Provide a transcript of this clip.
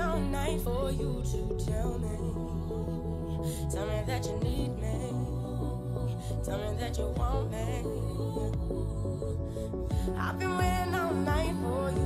all night for you to tell me, tell me that you need me, tell me that you want me. I've been waiting all night for you